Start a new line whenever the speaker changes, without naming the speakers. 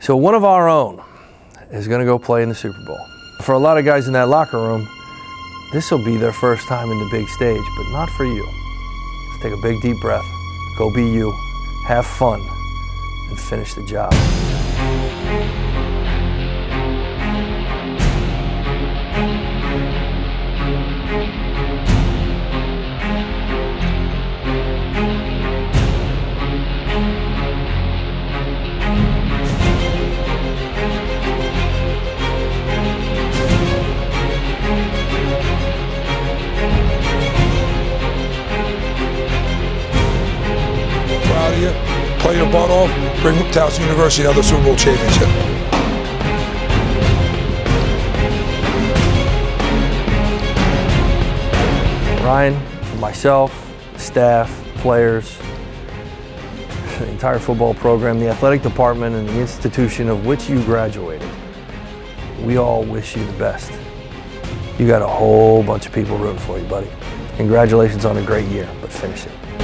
So one of our own is going to go play in the Super Bowl. For a lot of guys in that locker room, this will be their first time in the big stage, but not for you. Let's take a big deep breath, go be you, have fun, and finish the job.
You. Play your butt off. Bring Towson University another Super Bowl championship.
Ryan, myself, staff, players, the entire football program, the athletic department, and the institution of which you graduated, we all wish you the best. You got a whole bunch of people rooting for you, buddy. Congratulations on a great year, but finish it.